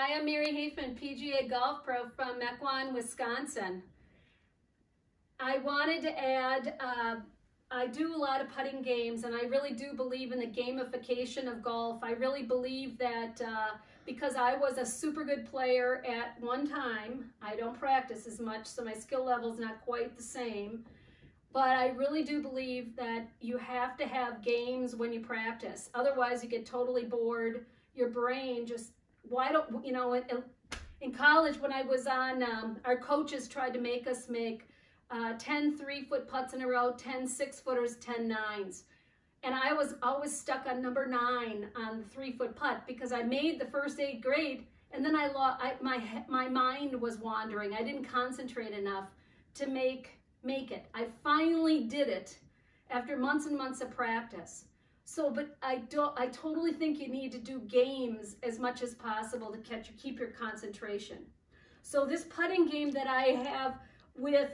Hi, I'm Mary Hafeman, PGA Golf Pro from Mequon, Wisconsin. I wanted to add, uh, I do a lot of putting games and I really do believe in the gamification of golf. I really believe that uh, because I was a super good player at one time, I don't practice as much, so my skill level is not quite the same. But I really do believe that you have to have games when you practice. Otherwise, you get totally bored. Your brain just, why don't, you know, in, in college when I was on, um, our coaches tried to make us make uh, 10 three foot putts in a row, 10 six footers, 10 nines. And I was always stuck on number nine on the three foot putt because I made the first eighth grade and then I, lost, I my, my mind was wandering. I didn't concentrate enough to make make it. I finally did it after months and months of practice. So, but I don't, I totally think you need to do games as much as possible to catch, keep your concentration. So this putting game that I have with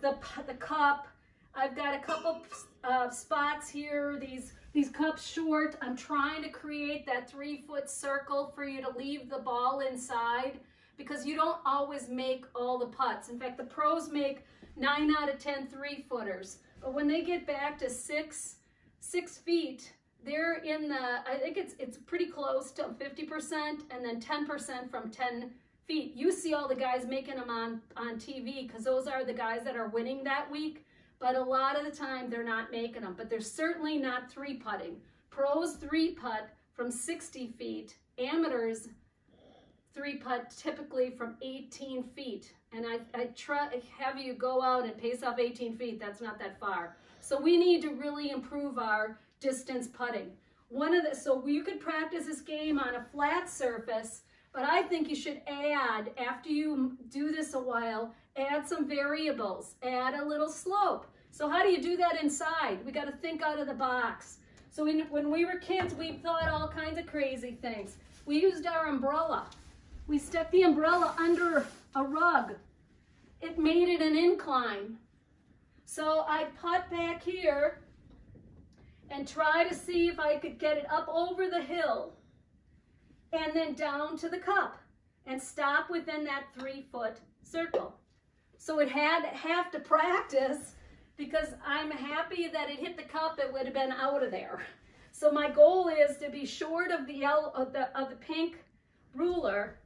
the, the cup, I've got a couple uh, spots here, these, these cups short. I'm trying to create that three foot circle for you to leave the ball inside because you don't always make all the putts. In fact, the pros make nine out of 10 three footers. But when they get back to six, six feet, they're in the, I think it's, it's pretty close to 50% and then 10% from 10 feet. You see all the guys making them on, on TV because those are the guys that are winning that week. But a lot of the time they're not making them, but they're certainly not three putting. Pros three putt from 60 feet, amateurs three putt typically from 18 feet. And I, I try have you go out and pace off 18 feet. That's not that far. So we need to really improve our distance putting. One of the, so you could practice this game on a flat surface, but I think you should add, after you do this a while, add some variables, add a little slope. So how do you do that inside? We got to think out of the box. So when, when we were kids, we thought all kinds of crazy things. We used our umbrella. We stuck the umbrella under a rug. It made it an incline. So I putt back here and try to see if I could get it up over the hill and then down to the cup and stop within that three foot circle. So it had have to practice because I'm happy that it hit the cup, it would have been out of there. So my goal is to be short of the, L, of the, of the pink ruler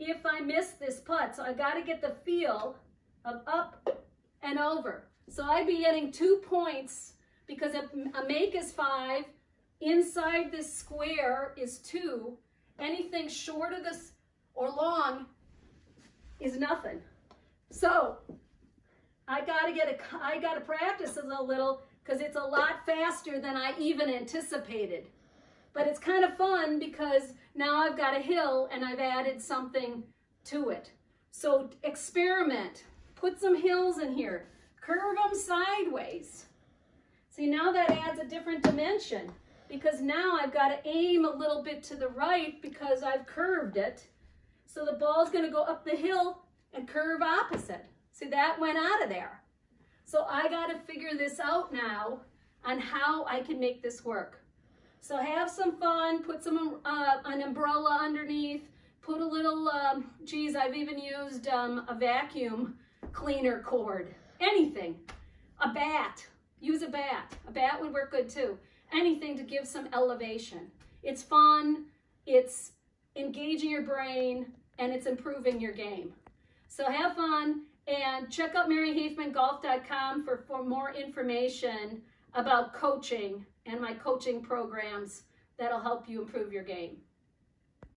if I miss this putt. So I got to get the feel of up and over. So I'd be getting two points because a, make is five, inside this square is two. Anything short of this or long is nothing. So I got to get a, I got to practice a little because it's a lot faster than I even anticipated. But it's kind of fun because now I've got a hill and I've added something to it. So experiment, put some hills in here, curve them sideways. See, now that adds a different dimension because now I've got to aim a little bit to the right because I've curved it. So the ball's going to go up the hill and curve opposite. See, that went out of there. So I got to figure this out now on how I can make this work. So have some fun, put some uh, an umbrella underneath, put a little, um, geez, I've even used um, a vacuum cleaner cord, anything. A bat, use a bat. A bat would work good too. Anything to give some elevation. It's fun, it's engaging your brain, and it's improving your game. So have fun and check out maryhafemangolf.com for, for more information about coaching and my coaching programs that'll help you improve your game.